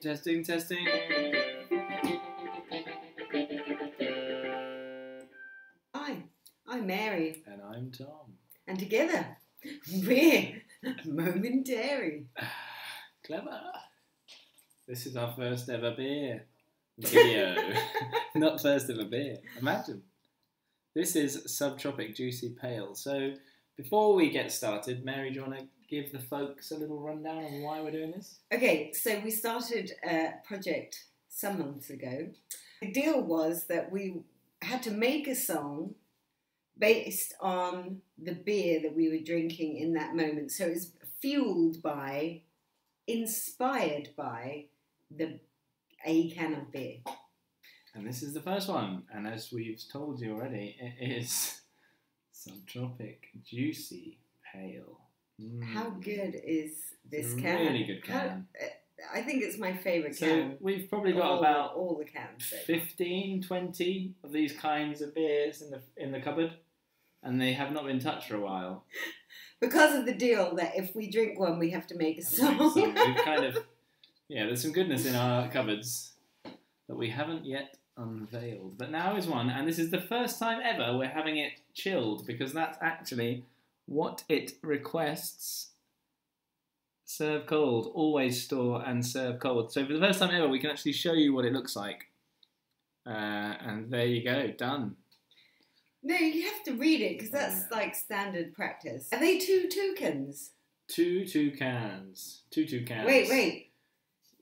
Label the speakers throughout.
Speaker 1: Testing, testing.
Speaker 2: Hi, I'm Mary,
Speaker 1: And I'm Tom.
Speaker 2: and together we're MomenTary.
Speaker 1: Clever. This is our first ever beer video. Not first ever beer. Imagine. This is Subtropic Juicy Pale. So before we get started, Mary, do you want to give the folks a little rundown on why we're doing this?
Speaker 2: Okay, so we started a project some months ago. The deal was that we had to make a song based on the beer that we were drinking in that moment. So it's fueled by, inspired by the a can of beer.
Speaker 1: And this is the first one. And as we've told you already, it is Subtropic Juicy Pale. Mm.
Speaker 2: How good is this can?
Speaker 1: Really good
Speaker 2: How-
Speaker 1: can.
Speaker 2: I think it's my favourite
Speaker 1: So
Speaker 2: can.
Speaker 1: we've probably got
Speaker 2: all,
Speaker 1: about
Speaker 2: all the cans. so
Speaker 1: 15, 20 of these kinds of beers in the in the cupboard, and they have not been touched for a while.
Speaker 2: Because of the deal that if we drink one, we have to make a song.
Speaker 1: So
Speaker 2: song.
Speaker 1: we've kind of yeah, there's some goodness in our cupboards that we haven't yet unveiled. But now is one, and this is the first time ever we're having it chilled because that's actually what it requests. Serve cold, always store and serve cold. So for the first time ever, we can actually show you what it looks like. Uh, and there you go, done.
Speaker 2: no, you have to read it because that's like standard practice. Are they two toucans?
Speaker 1: Two two cans. Two two cans.
Speaker 2: Wait, wait.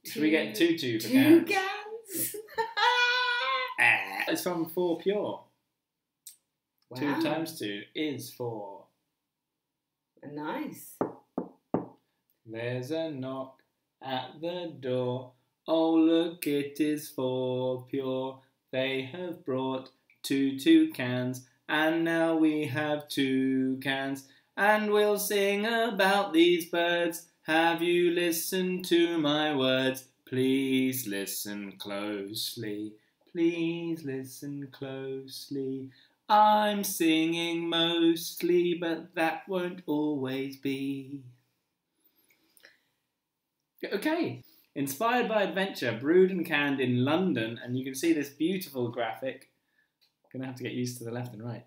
Speaker 1: Should we get two two for
Speaker 2: Two
Speaker 1: cans?
Speaker 2: cans?
Speaker 1: Ah, It's from Fourpure.
Speaker 2: wow.
Speaker 1: Two times two is four.
Speaker 2: Nice.
Speaker 1: There's a knock at the door. Oh, look, it is for Pure. They have brought two two cans, and now we have two cans, and we'll sing about these birds. Have you listened to my words? Please listen closely. Please listen closely. I'm singing mostly, but that won't always be. Okay. Inspired by adventure, brewed and canned in London, and you can see this beautiful graphic. I'm Gonna have to get used to the left and right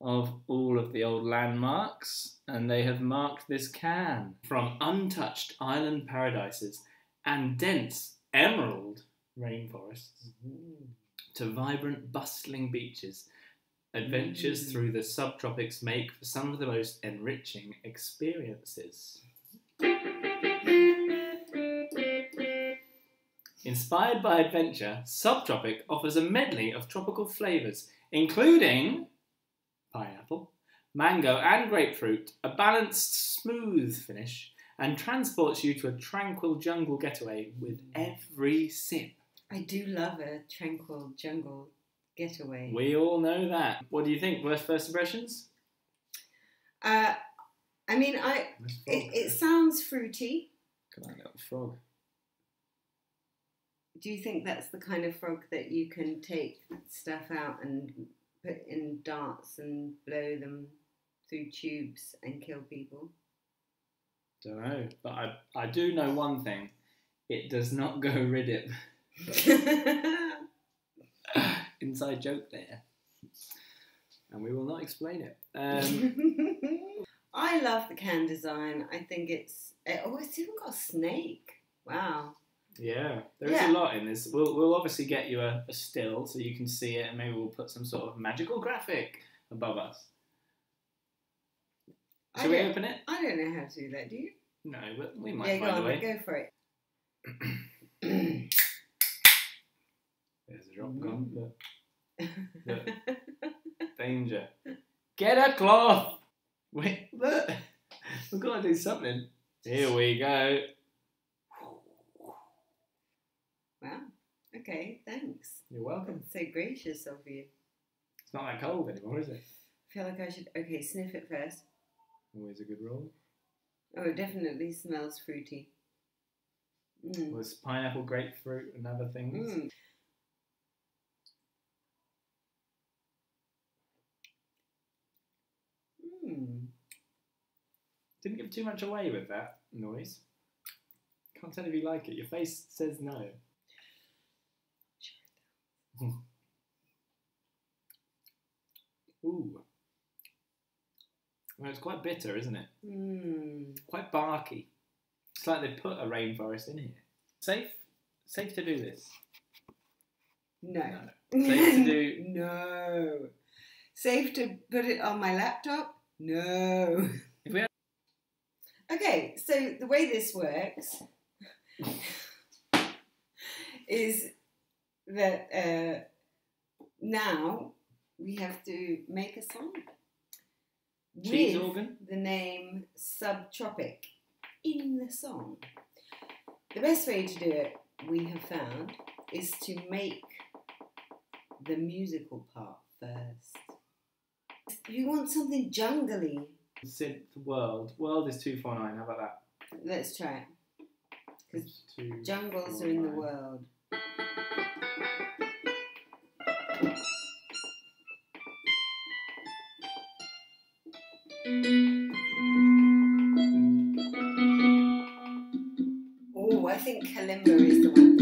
Speaker 1: of all of the old landmarks, and they have marked this can from untouched island paradises and dense emerald rainforests mm-hmm. to vibrant, bustling beaches. Adventures
Speaker 2: Mm.
Speaker 1: through the subtropics make for some of the most enriching experiences. Inspired by adventure, Subtropic offers a medley of tropical flavours, including pineapple, mango, and grapefruit, a balanced, smooth finish, and transports you to a tranquil jungle getaway with every sip.
Speaker 2: I do love a tranquil jungle getaway.
Speaker 1: We all know that. What do you think? Worst first impressions?
Speaker 2: Uh, I mean, I it, it sounds fruity.
Speaker 1: Come on, little frog.
Speaker 2: Do you think that's the kind of frog that you can take stuff out and put in darts and blow them through tubes and kill people?
Speaker 1: Don't know, but I I do know one thing. It does not go Reddit. Inside joke there, and we will not explain it. Um,
Speaker 2: I love the can design. I think it's it, oh, it's even got a snake. Wow.
Speaker 1: yeah, there is
Speaker 2: Yeah.
Speaker 1: a lot in this. We'll we'll obviously get you a, a still so you can see it, and maybe we'll put some sort of magical graphic above us. Shall we open it?
Speaker 2: I don't know how to do that. Do you?
Speaker 1: No, but we might
Speaker 2: yeah, go
Speaker 1: find a way.
Speaker 2: Go for it.
Speaker 1: There's a drop gone. Look, look. Danger. Get a cloth. Wait, look. We've got to do something. Here we go.
Speaker 2: wow. Okay. Thanks.
Speaker 1: You're welcome.
Speaker 2: That's so gracious of you.
Speaker 1: It's not that cold anymore, is it?
Speaker 2: I feel like I should. Okay, sniff it first.
Speaker 1: Always a good roll.
Speaker 2: Oh, it definitely smells fruity. Mm.
Speaker 1: Was pineapple, grapefruit, and other things.
Speaker 2: Mm.
Speaker 1: Didn't give too much away with that noise. Can't tell if you like it. Your face says no. Ooh. Well, it's quite bitter, isn't it?
Speaker 2: Mm.
Speaker 1: Quite barky. It's like they put a rainforest in here. Safe? Safe to do this?
Speaker 2: No.
Speaker 1: No. Safe to do.
Speaker 2: no. Safe to put it on my laptop? No.
Speaker 1: If we had-
Speaker 2: Okay, so the way this works is that uh, now we have to make a song
Speaker 1: Cheese
Speaker 2: with
Speaker 1: organ?
Speaker 2: the name Subtropic in the song. The best way to do it, we have found, is to make the musical part first. If you want something jungly,
Speaker 1: Synth world. World is 249. How about that?
Speaker 2: let's try it. 'Cause
Speaker 1: Two,
Speaker 2: Jungles
Speaker 1: four,
Speaker 2: are in the
Speaker 1: nine.
Speaker 2: world. Oh, I think Kalimba is the one.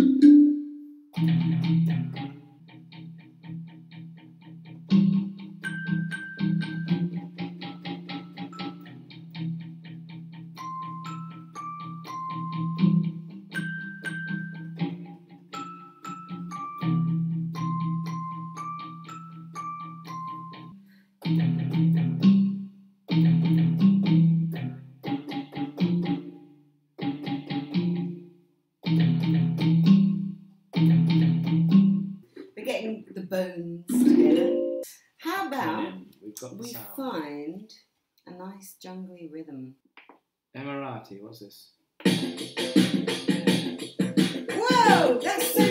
Speaker 2: Bones together. How about we
Speaker 1: sound.
Speaker 2: find a nice jungly rhythm?
Speaker 1: Emirati, what's this?
Speaker 2: Whoa, that's so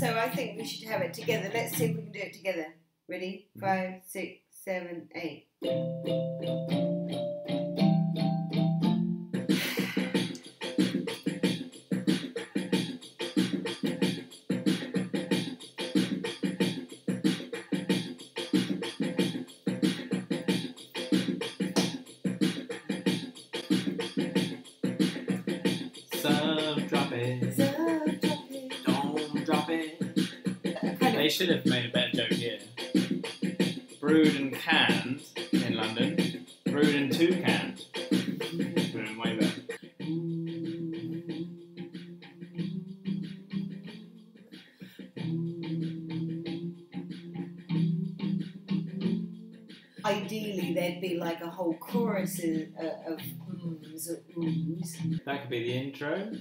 Speaker 2: so I think we should have it together. Let's see if we can do it together. Ready? Five, six, seven, eight.
Speaker 1: Should have made a better joke here. Brewed and canned in London. Brewed and two canned. Would way better.
Speaker 2: ideally, there'd be like a whole chorus of, of ums or oohs.
Speaker 1: That could be the intro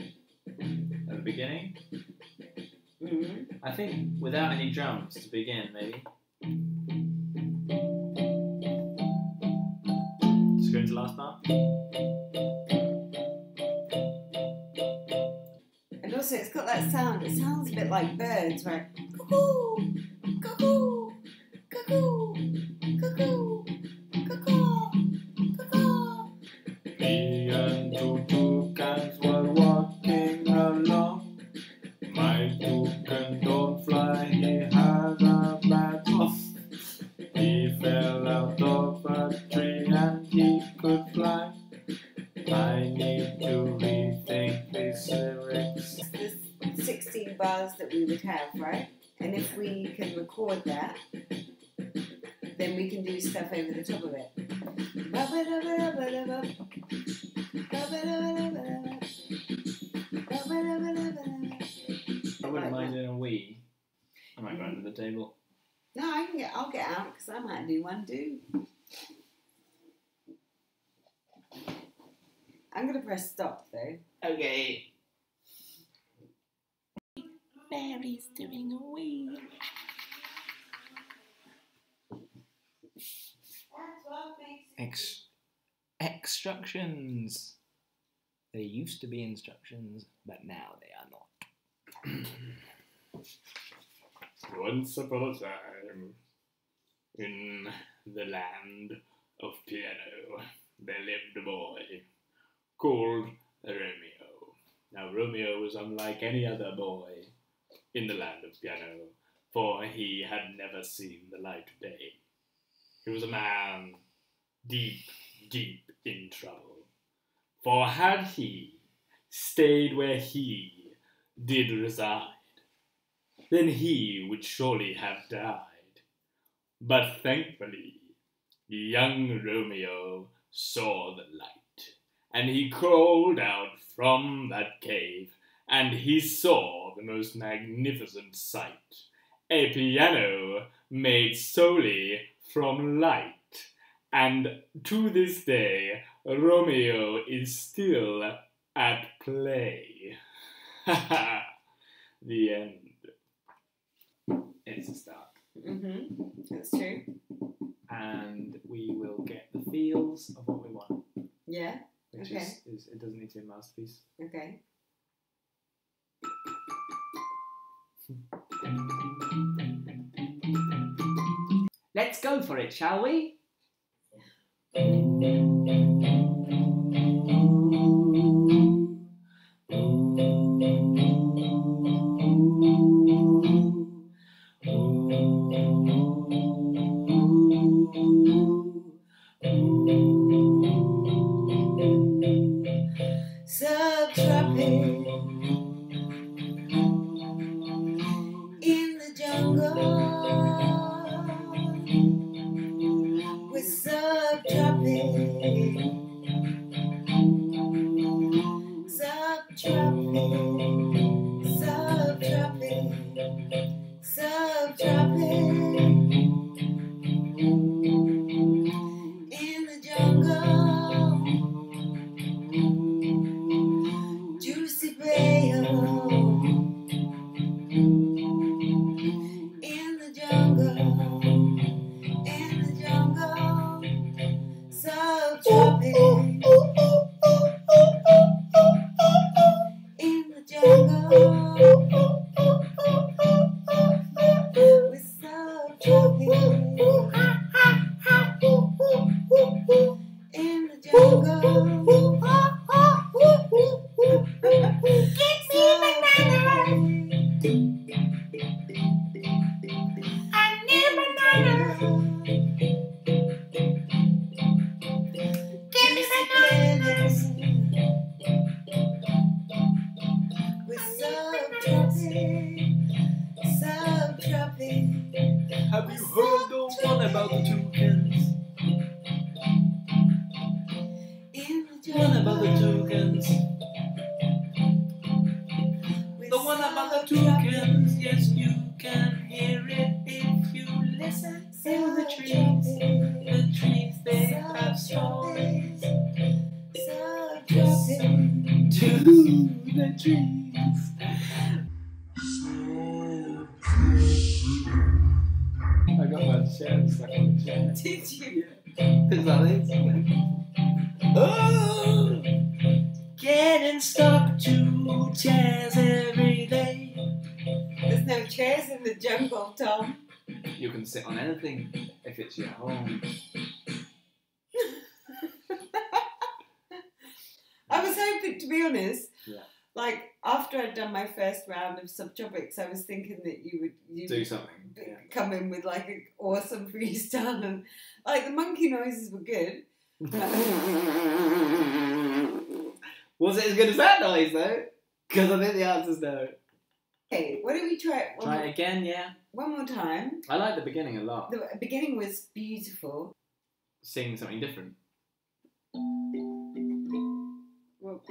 Speaker 1: at the beginning. I think without any drums to begin, maybe. Just go into the last part.
Speaker 2: And also, it's got that sound. It sounds a bit like birds, right? Cuckoo,
Speaker 1: And
Speaker 2: if we can record that, then we can do stuff over the top of it.
Speaker 1: I wouldn't mind doing a wee. I might go under the table.
Speaker 2: No, I can get. I'll get out because I might do one too. I'm gonna press stop though.
Speaker 1: Okay.
Speaker 2: Barry's doing a wee. That's
Speaker 1: Ex- extractions. They used to be instructions, but now they are not. Once upon a time, in the land of piano, there lived a boy called Romeo. Now, Romeo was unlike any other boy in the land of piano, for he had never seen the light of day. He was a man deep, deep in trouble. For had he stayed where he did reside, then he would surely have died. But thankfully, young Romeo saw the light, and he crawled out from that cave, and he saw the most magnificent sight a piano made solely from light. And to this day, Romeo is still at play. the end. It's a start.
Speaker 2: Mm-hmm. That's true.
Speaker 1: And we will get the feels of what we want,
Speaker 2: Yeah.
Speaker 1: which
Speaker 2: Okay.
Speaker 1: is, is, it doesn't need to be a masterpiece.
Speaker 2: Okay.
Speaker 1: Let's go for it, shall we? Have you heard the one about the toucans?
Speaker 2: Did you?
Speaker 1: Is that it? Oh! Getting stuck to chairs every day.
Speaker 2: There's no chairs in the jungle, Tom.
Speaker 1: You can sit on anything if it's your home.
Speaker 2: I was hoping, to be honest,
Speaker 1: Yeah.
Speaker 2: like after I'd done my first round of subtropics, I was thinking that you would you
Speaker 1: Do something. Yeah.
Speaker 2: come in with like an awesome freestyle and like the monkey noises were good.
Speaker 1: Was it as good as that noise though? Because I think the answer's no.
Speaker 2: Okay, why don't we try it one,
Speaker 1: Try
Speaker 2: more,
Speaker 1: it again, yeah.
Speaker 2: one more time?
Speaker 1: I like the beginning a lot.
Speaker 2: The beginning was beautiful.
Speaker 1: Sing something different.
Speaker 2: Well,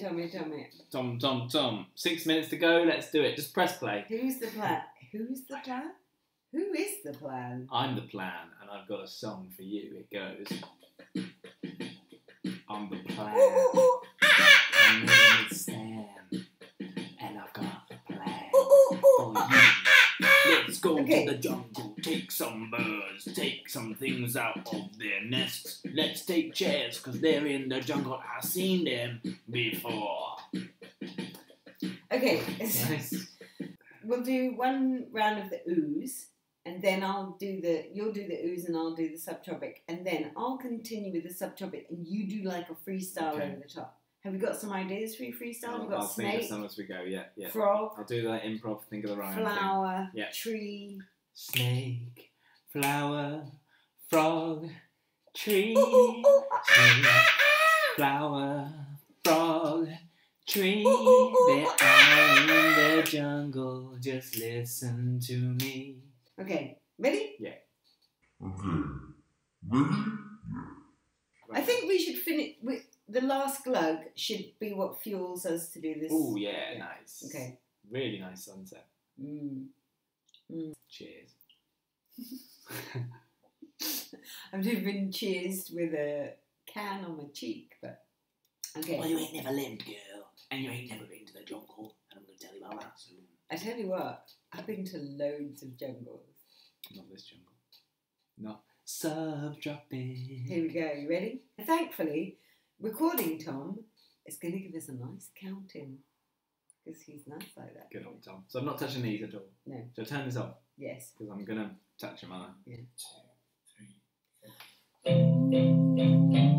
Speaker 2: tell me, tell me.
Speaker 1: Tom, Tom, Tom. Six minutes to go. Let's do it. Just press play.
Speaker 2: Who's the plan? Who's the plan? Who is the plan?
Speaker 1: I'm the plan, and I've got a song for you. It goes. I'm the plan.
Speaker 2: Ooh, ooh, ooh, ah,
Speaker 1: name Sam, and I've got a plan for
Speaker 2: ah,
Speaker 1: you. Let's go
Speaker 2: Okay.
Speaker 1: to the jungle. take some birds, take some things out of their nests. Let's take chairs, because they're in the jungle. I've seen them before.
Speaker 2: Okay,
Speaker 1: Nice.
Speaker 2: we'll do one round of the ooze, and then I'll do the. You'll do the ooze, and I'll do the subtropic, and then I'll continue with the subtropic, and you do like a freestyle
Speaker 3: Okay.
Speaker 2: over the top. Have you got some ideas for your freestyle?
Speaker 3: I'll,
Speaker 2: You've got
Speaker 3: I'll think of
Speaker 2: snake,
Speaker 3: some as we go. Yeah, yeah.
Speaker 2: frog,
Speaker 3: I'll do that improv. Think of the rhyme.
Speaker 2: flower,
Speaker 3: Yeah.
Speaker 2: tree.
Speaker 1: Snake, flower, frog, tree.
Speaker 2: Ooh, ooh, ooh,
Speaker 1: Snake, flower, frog, tree. They're out in the jungle. Just listen to me.
Speaker 2: ah. Okay, ready? Yeah. I think we should finish with the last glug. Should be what fuels us to do this.
Speaker 3: Oh yeah,
Speaker 2: Yeah.
Speaker 3: nice.
Speaker 2: Okay.
Speaker 3: Really nice sunset.
Speaker 2: Mm.
Speaker 3: Cheers.
Speaker 2: I've just been cheersed with a can on my cheek, but okay.
Speaker 1: Well, you ain't never lived, girl, and you ain't never been to the jungle, and I'm going to tell you about that soon.
Speaker 2: I tell you what, I've been to loads of jungles.
Speaker 3: Not this jungle. Not.
Speaker 1: Subtropic.
Speaker 2: Here we go. You ready? Thankfully, recording Tom is going to give us a nice counting because he's nice like that.
Speaker 3: Good old Tom. So I'm not touching these at all.
Speaker 2: No.
Speaker 3: So turn this off
Speaker 2: Yes.
Speaker 3: because I'm gonna touch them, aren't I?
Speaker 2: Yeah.
Speaker 3: Two, three.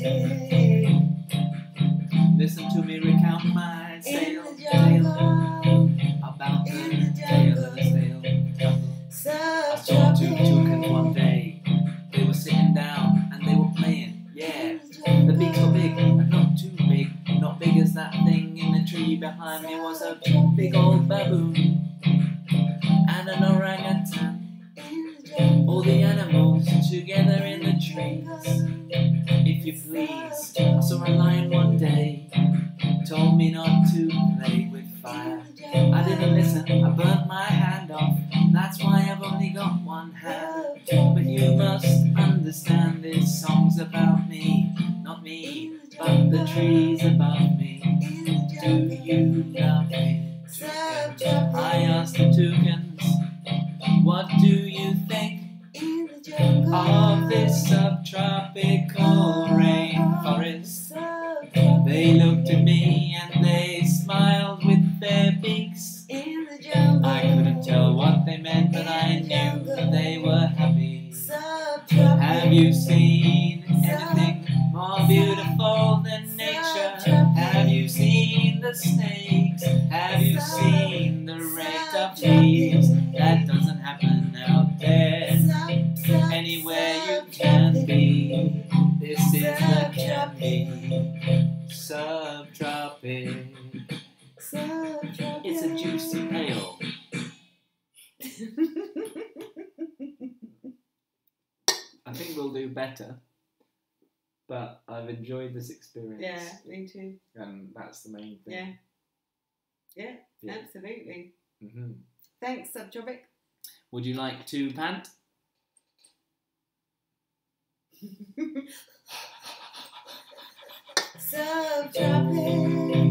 Speaker 2: Subtropic
Speaker 1: One day. Told me not to play with fire. I didn't listen, I've enjoyed this experience.
Speaker 2: yeah, me too.
Speaker 3: And that's the main thing.
Speaker 2: Yeah,
Speaker 3: Yeah.
Speaker 2: absolutely.
Speaker 3: hmm
Speaker 2: Thanks, Subtropic.
Speaker 1: Would you like to pant?
Speaker 2: Subtropic